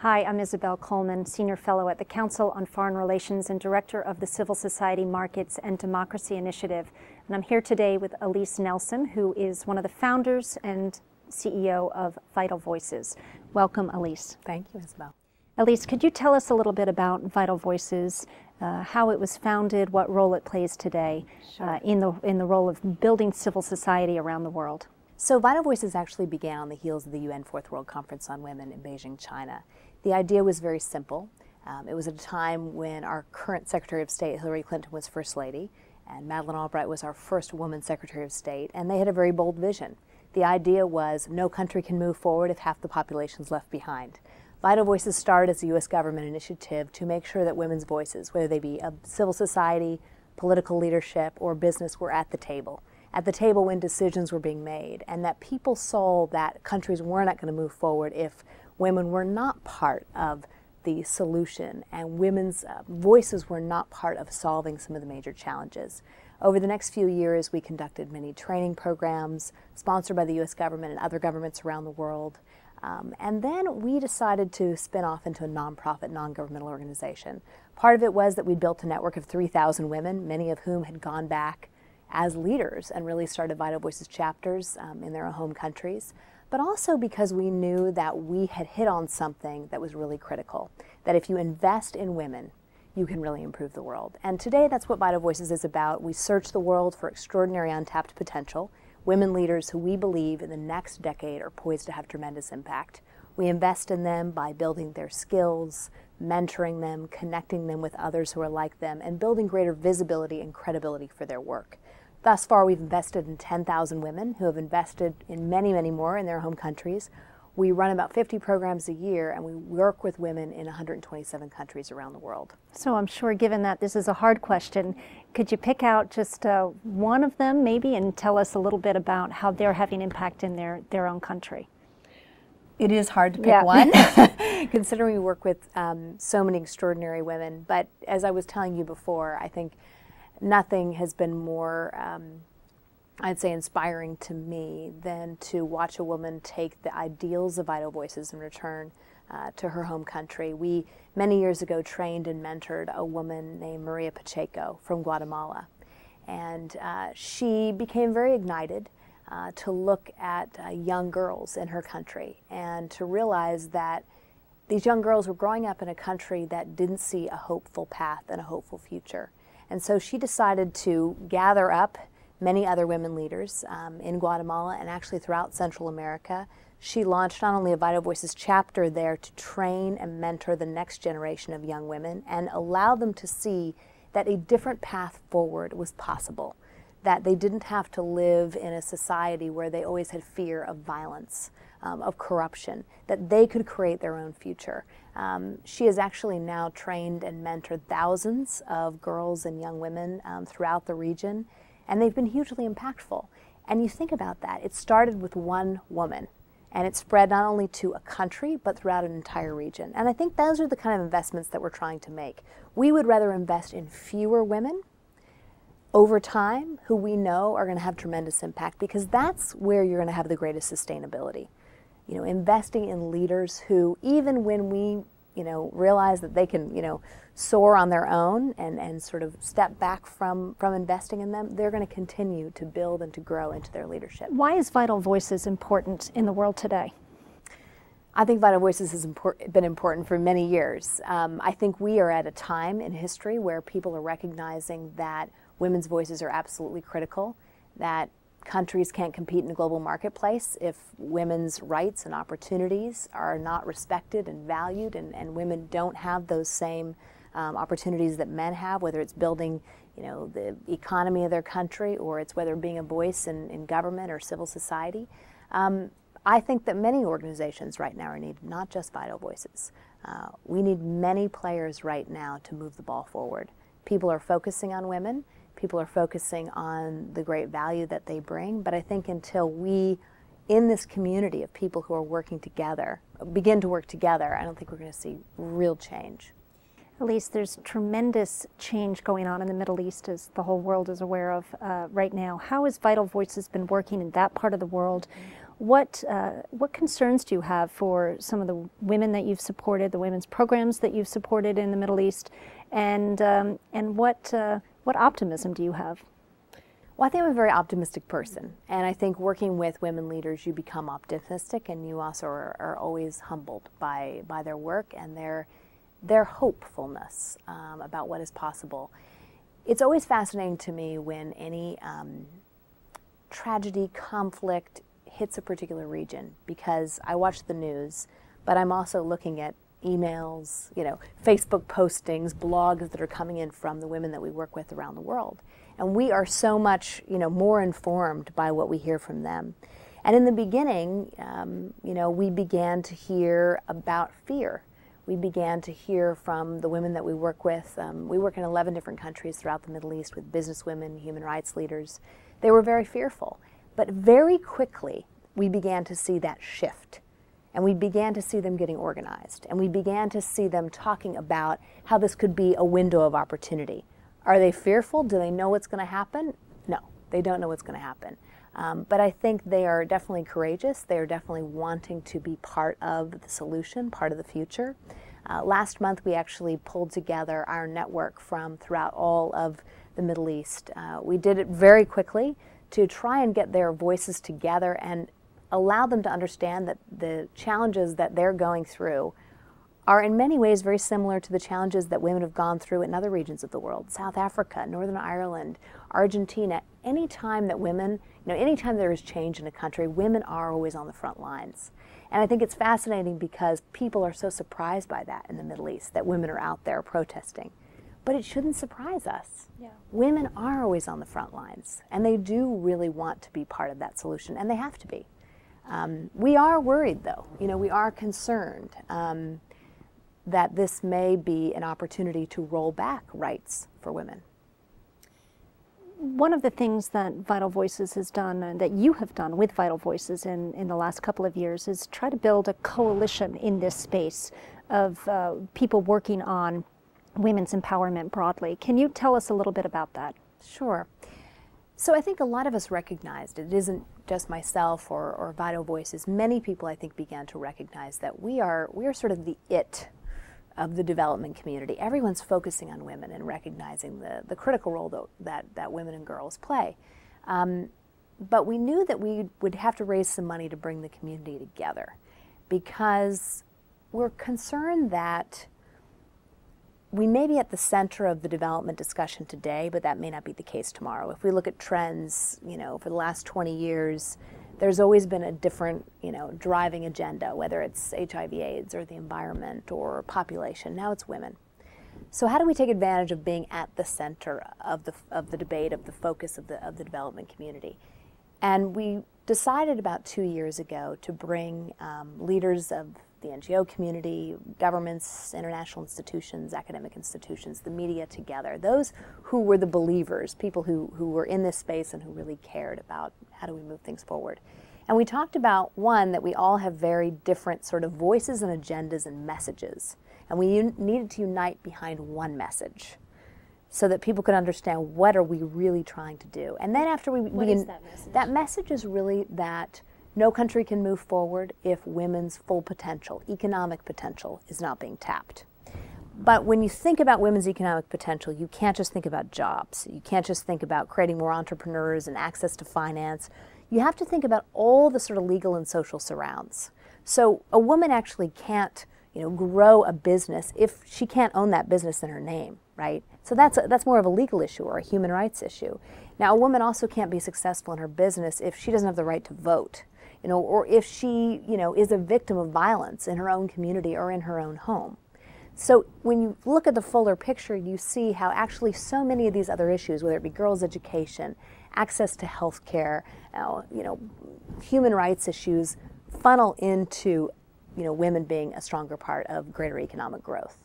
Hi, I'm Isobel Coleman, Senior Fellow at the Council on Foreign Relations and Director of the Civil Society Markets and Democracy Initiative. And I'm here today with Alyse Nelson, who is one of the founders and CEO of Vital Voices. Welcome, Alyse. Thank you, Isobel. Alyse, could you tell us a little bit about Vital Voices, uh, how it was founded, what role it plays today sure. uh, in, the, in the role of building civil society around the world? So Vital Voices actually began on the heels of the UN Fourth World Conference on Women in Beijing, China. The idea was very simple. Um, it was at a time when our current Secretary of State, Hillary Clinton, was First Lady, and Madeleine Albright was our first woman Secretary of State, and they had a very bold vision. The idea was no country can move forward if half the population is left behind. Vital Voices started as a U.S. government initiative to make sure that women's voices, whether they be of civil society, political leadership, or business, were at the table. At the table when decisions were being made, and that people saw that countries were not going to move forward if women were not part of the solution and women's uh, voices were not part of solving some of the major challenges. Over the next few years, we conducted many training programs sponsored by the U.S. government and other governments around the world. Um, and then we decided to spin off into a nonprofit, non governmental organization. Part of it was that we built a network of 3,000 women, many of whom had gone back as leaders and really started Vital Voices chapters um, in their home countries but also because we knew that we had hit on something that was really critical. That if you invest in women, you can really improve the world. And today, that's what Vital Voices is about. We search the world for extraordinary untapped potential, women leaders who we believe in the next decade are poised to have tremendous impact. We invest in them by building their skills, mentoring them, connecting them with others who are like them, and building greater visibility and credibility for their work. Thus far, we've invested in 10,000 women who have invested in many, many more in their home countries. We run about 50 programs a year and we work with women in 127 countries around the world. So I'm sure, given that this is a hard question, could you pick out just uh, one of them maybe and tell us a little bit about how they're having impact in their, their own country? It is hard to pick yeah. one, considering we work with um, so many extraordinary women. But as I was telling you before, I think nothing has been more, um, I'd say, inspiring to me than to watch a woman take the ideals of Vital Voices and return uh, to her home country. We, many years ago, trained and mentored a woman named Maria Pacheco from Guatemala. And uh, she became very ignited uh, to look at uh, young girls in her country and to realize that these young girls were growing up in a country that didn't see a hopeful path and a hopeful future. And so she decided to gather up many other women leaders um, in Guatemala and actually throughout Central America. She launched not only a Vital Voices chapter there to train and mentor the next generation of young women and allow them to see that a different path forward was possible, that they didn't have to live in a society where they always had fear of violence, um, of corruption, that they could create their own future. Um, she has actually now trained and mentored thousands of girls and young women um, throughout the region, and they've been hugely impactful. And you think about that, it started with one woman, and it spread not only to a country, but throughout an entire region. And I think those are the kind of investments that we're trying to make. We would rather invest in fewer women over time who we know are going to have tremendous impact because that's where you're going to have the greatest sustainability you know, investing in leaders who, even when we, you know, realize that they can, you know, soar on their own and, and sort of step back from, from investing in them, they're going to continue to build and to grow into their leadership. Why is Vital Voices important in the world today? I think Vital Voices has import, been important for many years. Um, I think we are at a time in history where people are recognizing that women's voices are absolutely critical, that countries can't compete in the global marketplace if women's rights and opportunities are not respected and valued, and, and women don't have those same um, opportunities that men have, whether it's building you know, the economy of their country or it's whether being a voice in, in government or civil society. Um, I think that many organizations right now are needed, not just Vital Voices. Uh, we need many players right now to move the ball forward. People are focusing on women people are focusing on the great value that they bring. But I think until we, in this community of people who are working together, begin to work together, I don't think we're going to see real change. Alyse, there's tremendous change going on in the Middle East, as the whole world is aware of uh, right now. How has Vital Voices been working in that part of the world? What, uh, what concerns do you have for some of the women that you've supported, the women's programs that you've supported in the Middle East, and, um, and what, uh, what optimism do you have? Well, I think I'm a very optimistic person, and I think working with women leaders, you become optimistic, and you also are, are always humbled by by their work and their their hopefulness um, about what is possible. It's always fascinating to me when any um, tragedy, conflict hits a particular region because I watch the news, but I'm also looking at emails, you know, Facebook postings, blogs that are coming in from the women that we work with around the world. And we are so much, you know, more informed by what we hear from them. And in the beginning, um, you know, we began to hear about fear. We began to hear from the women that we work with. Um, we work in 11 different countries throughout the Middle East with businesswomen, human rights leaders. They were very fearful. But very quickly, we began to see that shift. And we began to see them getting organized. And we began to see them talking about how this could be a window of opportunity are they fearful? Do they know what's going to happen? No, they don't know what's going to happen. Um, but I think they are definitely courageous. They are definitely wanting to be part of the solution, part of the future. Uh, last month, we actually pulled together our network from throughout all of the Middle East. Uh, we did it very quickly to try and get their voices together and allow them to understand that the challenges that they're going through are in many ways very similar to the challenges that women have gone through in other regions of the world South Africa, Northern Ireland, Argentina. Any time that women, you know, anytime there is change in a country, women are always on the front lines. And I think it's fascinating because people are so surprised by that in the Middle East, that women are out there protesting. But it shouldn't surprise us. Yeah. Women are always on the front lines, and they do really want to be part of that solution, and they have to be. Um, we are worried, though. You know, we are concerned. Um, that this may be an opportunity to roll back rights for women. One of the things that Vital Voices has done, and that you have done with Vital Voices in, in the last couple of years, is try to build a coalition in this space of uh, people working on women's empowerment broadly. Can you tell us a little bit about that? Sure. So I think a lot of us recognized it isn't just myself or, or Vital Voices. Many people I think began to recognize that we are we are sort of the it of the development community. Everyone's focusing on women and recognizing the, the critical role that, that, that women and girls play. Um, but we knew that we would have to raise some money to bring the community together because we're concerned that we may be at the center of the development discussion today, but that may not be the case tomorrow. If we look at trends, you know, for the last 20 years, there's always been a different, you know, driving agenda, whether it's HIV AIDS or the environment or population. Now it's women. So how do we take advantage of being at the center of the, of the debate, of the focus of the, of the development community? And we decided about two years ago to bring um, leaders of the NGO community, governments, international institutions, academic institutions, the media together, those who were the believers, people who, who were in this space and who really cared about how do we move things forward. And we talked about one that we all have very different sort of voices and agendas and messages. And we needed to unite behind one message so that people could understand what are we really trying to do. And then after we, what we that message? That message is really that no country can move forward if women's full potential, economic potential, is not being tapped. But when you think about women's economic potential, you can't just think about jobs. You can't just think about creating more entrepreneurs and access to finance. You have to think about all the sort of legal and social surrounds. So a woman actually can't, you know, grow a business if she can't own that business in her name, right? So that's a, that's more of a legal issue or a human rights issue. Now, a woman also can't be successful in her business if she doesn't have the right to vote you know, or if she, you know, is a victim of violence in her own community or in her own home. So when you look at the fuller picture, you see how actually so many of these other issues, whether it be girls' education, access to health care, uh, you know, human rights issues, funnel into, you know, women being a stronger part of greater economic growth.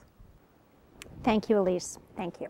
Thank you, Alyse. Thank you.